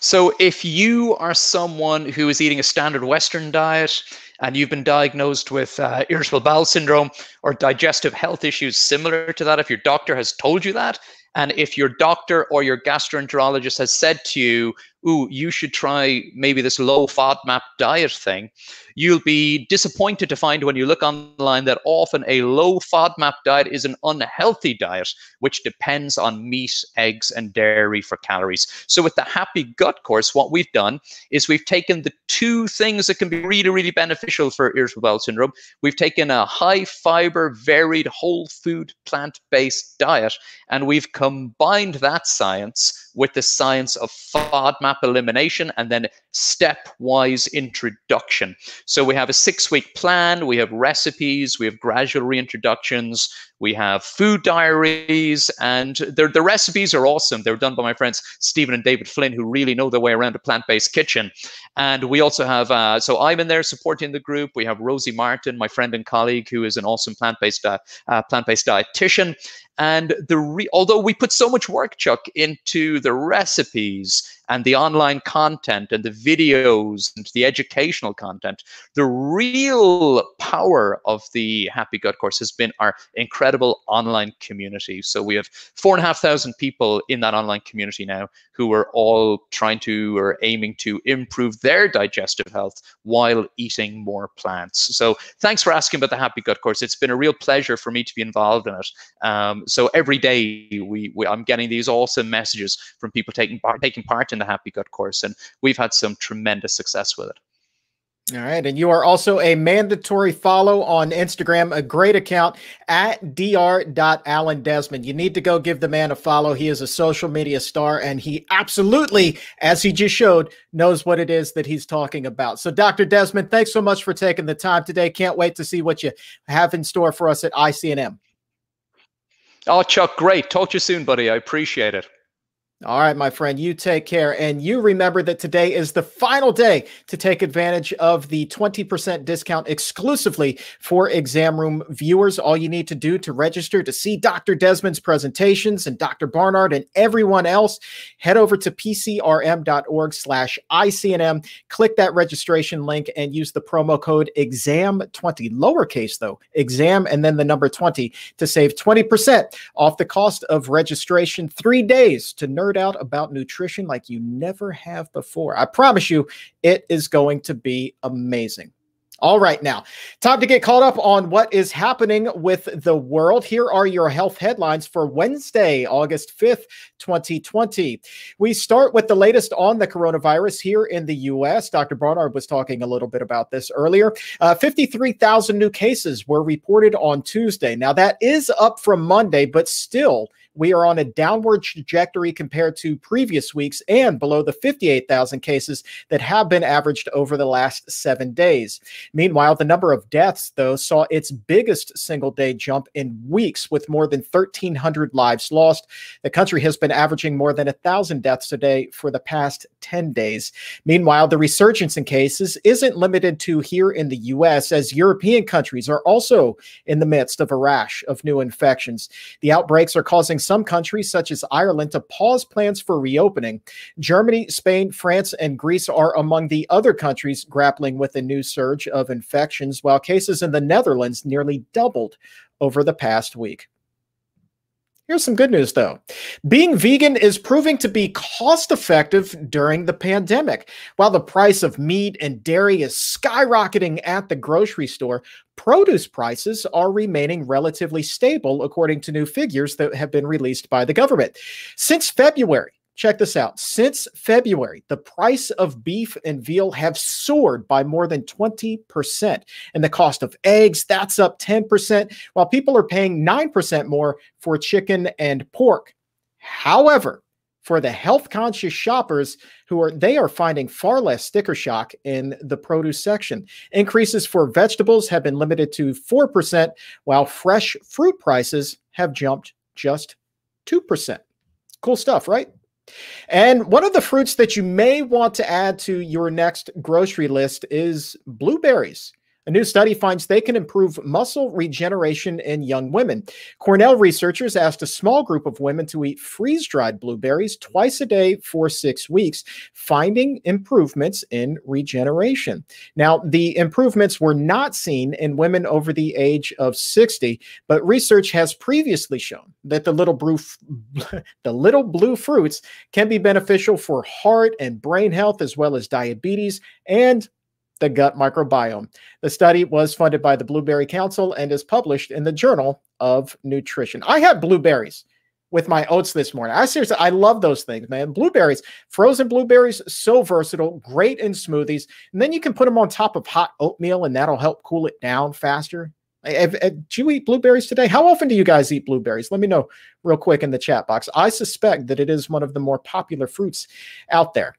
So, if you are someone who is eating a standard Western diet and you've been diagnosed with uh, irritable bowel syndrome or digestive health issues similar to that, if your doctor has told you that, and if your doctor or your gastroenterologist has said to you, ooh, you should try maybe this low FODMAP diet thing, you'll be disappointed to find when you look online that often a low FODMAP diet is an unhealthy diet, which depends on meat, eggs, and dairy for calories. So with the Happy Gut course, what we've done is we've taken the two things that can be really, really beneficial for irritable bowel syndrome. We've taken a high fiber, varied, whole food, plant based diet, and we've combined that science with the science of FODMAP elimination and then stepwise introduction. So we have a six week plan, we have recipes, we have gradual reintroductions, we have food diaries, and the recipes are awesome. They're done by my friends Stephen and David Flynn, who really know their way around a plant based kitchen. And we also have, uh, so I'm in there supporting the group. We have Rosie Martin, my friend and colleague, who is an awesome plant based uh, uh, plant based dietitian. And the re- although we put so much work, Chuck, into the recipes and the online content and the videos and the educational content, the real power of the Happy Gut course has been our incredible online community. So we have four and a half thousand people in that online community now who are all trying to or aiming to improve their digestive health while eating more plants. So thanks for asking about the Happy Gut course. It's been a real pleasure for me to be involved in it. Um, so every day we, we, I'm getting these awesome messages from people taking part taking part in the Happy Gut course, and we've had some tremendous success with it. All right. And you are also a mandatory follow on Instagram, a great account at dr.alan You need to go give the man a follow. He is a social media star and he absolutely, as he just showed, knows what it is that he's talking about. So, Dr. Desmond, thanks so much for taking the time today. Can't wait to see what you have in store for us at ICNM. Oh, Chuck, great. Talk to you soon, buddy. I appreciate it. All right, my friend, you take care. And you remember that today is the final day to take advantage of the 20% discount exclusively for exam room viewers. All you need to do to register to see Dr. Desmond's presentations and Dr. Barnard and everyone else, head over to pcrm.org slash ICNM, click that registration link and use the promo code EXAM20, lowercase though, exam and then the number 20 to save 20% off the cost of registration three days to nurse nerd out about nutrition like you never have before. I promise you, it is going to be amazing. All right, now, time to get caught up on what is happening with the world. Here are your health headlines for Wednesday, August 5th, 2020. We start with the latest on the coronavirus here in the U.S. Dr. Barnard was talking a little bit about this earlier. Uh, 53,000 new cases were reported on Tuesday. Now, that is up from Monday, but still, we are on a downward trajectory compared to previous weeks and below the 58,000 cases that have been averaged over the last seven days. Meanwhile, the number of deaths, though, saw its biggest single day jump in weeks with more than 1,300 lives lost. The country has been averaging more than 1,000 deaths a day for the past 10 days. Meanwhile, the resurgence in cases isn't limited to here in the U.S., as European countries are also in the midst of a rash of new infections. The outbreaks are causing some countries, such as Ireland, to pause plans for reopening. Germany, Spain, France, and Greece are among the other countries grappling with a new surge of infections, while cases in the Netherlands nearly doubled over the past week. Here's some good news, though. Being vegan is proving to be cost effective during the pandemic. While the price of meat and dairy is skyrocketing at the grocery store, produce prices are remaining relatively stable, according to new figures that have been released by the government. Since February, Check this out. Since February, the price of beef and veal have soared by more than 20%. And the cost of eggs, that's up 10%, while people are paying 9% more for chicken and pork. However, for the health conscious shoppers who are they are finding far less sticker shock in the produce section. Increases for vegetables have been limited to 4%, while fresh fruit prices have jumped just 2%. Cool stuff, right? And one of the fruits that you may want to add to your next grocery list is blueberries. A new study finds they can improve muscle regeneration in young women. Cornell researchers asked a small group of women to eat freeze dried blueberries twice a day for six weeks, finding improvements in regeneration. Now, the improvements were not seen in women over the age of 60, but research has previously shown that the little blue, <laughs> the little blue fruits can be beneficial for heart and brain health, as well as diabetes and the gut microbiome. The study was funded by the Blueberry Council and is published in the Journal of Nutrition. I had blueberries with my oats this morning. I seriously, I love those things, man. Blueberries, frozen blueberries, so versatile, great in smoothies. And then you can put them on top of hot oatmeal and that'll help cool it down faster. Have, have, uh, do you eat blueberries today? How often do you guys eat blueberries? Let me know real quick in the chat box. I suspect that it is one of the more popular fruits out there.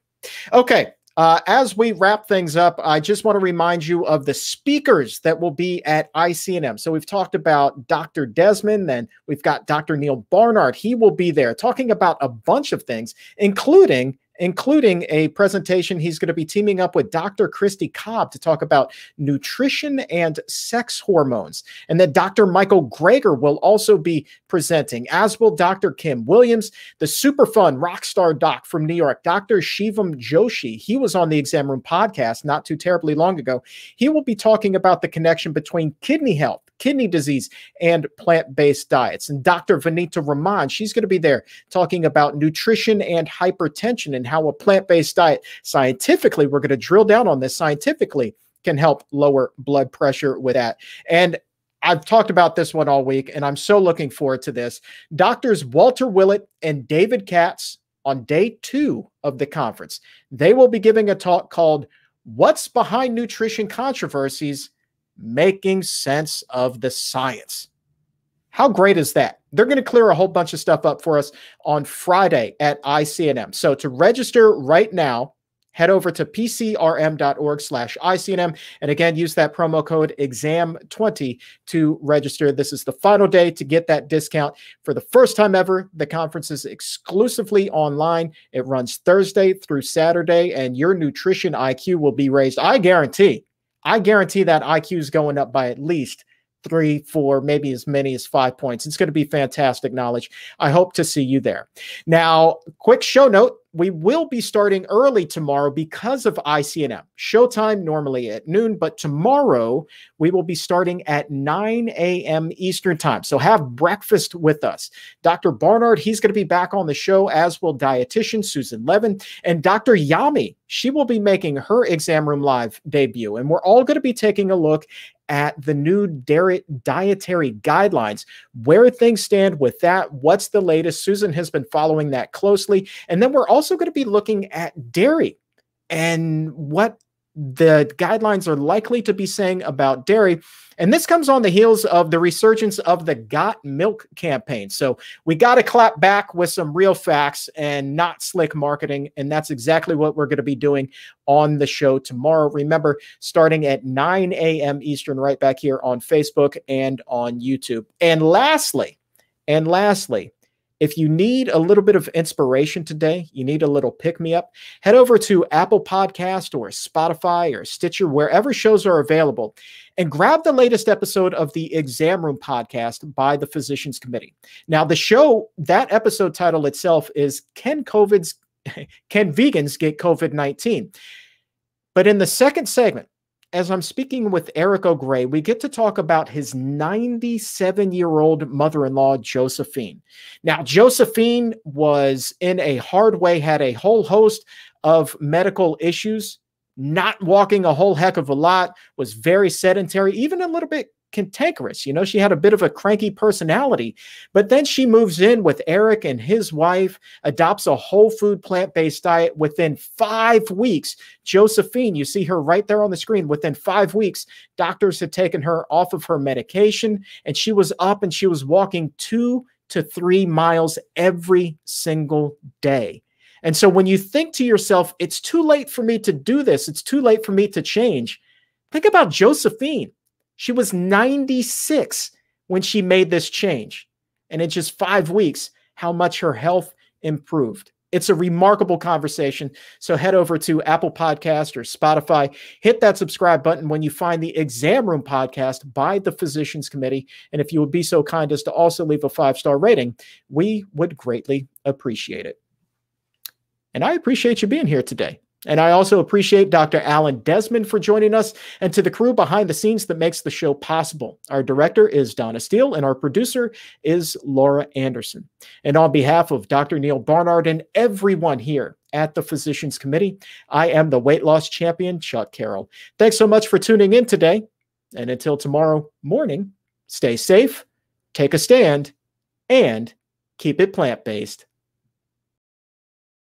Okay, uh, as we wrap things up, I just want to remind you of the speakers that will be at ICNM. So we've talked about Dr. Desmond, and we've got Dr. Neal Barnard. He will be there talking about a bunch of things, including including a presentation. He's going to be teaming up with Dr. Christy Cobb to talk about nutrition and sex hormones. And then Dr. Michael Greger will also be presenting, as will Dr. Kim Williams, the super fun rock star doc from New York, Dr. Shivam Joshi. He was on the Exam Room podcast not too terribly long ago. He will be talking about the connection between kidney health kidney disease and plant based diets. And Dr. Vanita Rahman, she's going to be there talking about nutrition and hypertension and how a plant based diet, scientifically, we're going to drill down on this scientifically, can help lower blood pressure with that. And I've talked about this one all week, and I'm so looking forward to this. Doctors Walter Willett and David Katz on day two of the conference, they will be giving a talk called What's Behind Nutrition Controversies making sense of the science. How great is that? They're going to clear a whole bunch of stuff up for us on Friday at ICNM. So to register right now, head over to pcrm.org slash ICNM. And again, use that promo code EXAM20 to register. This is the final day to get that discount. For the first time ever, the conference is exclusively online. It runs Thursday through Saturday, and your nutrition IQ will be raised, I guarantee, I guarantee that IQ is going up by at least three, four, maybe as many as five points. It's going to be fantastic knowledge. I hope to see you there. Now, quick show note we will be starting early tomorrow because of ICNM. Showtime normally at noon, but tomorrow we will be starting at 9 a.m. Eastern Time. So have breakfast with us. Dr. Barnard, he's going to be back on the show, as will dietitian Susan Levin. And Dr. Yami, she will be making her exam room live debut. And we're all going to be taking a look at the new dairy dietary guidelines, where things stand with that, what's the latest. Susan has been following that closely. And then we're also going to be looking at dairy and what the guidelines are likely to be saying about dairy. And this comes on the heels of the resurgence of the Got Milk campaign. So we got to clap back with some real facts and not slick marketing. And that's exactly what we're going to be doing on the show tomorrow. Remember, starting at 9 a.m. Eastern, right back here on Facebook and on YouTube. And lastly, and lastly, if you need a little bit of inspiration today, you need a little pick me up, head over to Apple Podcast or Spotify or Stitcher, wherever shows are available, and grab the latest episode of the Exam Room podcast by the Physicians Committee. Now, the show, that episode title itself is Can COVID's <laughs> Can Vegans Get COVID-19? But in the second segment, as I'm speaking with Eric O'Grey, we get to talk about his 97 year old mother in law, Josephine. Now, Josephine was in a hard way, had a whole host of medical issues, not walking a whole heck of a lot, was very sedentary, even a little bit cantankerous. You know, she had a bit of a cranky personality, but then she moves in with Eric and his wife, adopts a whole food plant based diet. Within five weeks, Josephine, you see her right there on the screen. Within five weeks, doctors had taken her off of her medication and she was up and she was walking two to three miles every single day. And so when you think to yourself, it's too late for me to do this, it's too late for me to change, think about Josephine she was 96 when she made this change. And in just five weeks, how much her health improved. It's a remarkable conversation. So head over to Apple Podcast or Spotify, hit that subscribe button when you find the Exam Room podcast by the Physicians Committee. And if you would be so kind as to also leave a five star rating, we would greatly appreciate it. And I appreciate you being here today. And I also appreciate Dr. Alan Desmond for joining us and to the crew behind the scenes that makes the show possible. Our director is Donna Steele and our producer is Laura Anderson. And on behalf of Dr. Neal Barnard and everyone here at the Physicians Committee, I am the weight loss champion, Chuck Carroll. Thanks so much for tuning in today. And until tomorrow morning, stay safe, take a stand, and keep it plant based.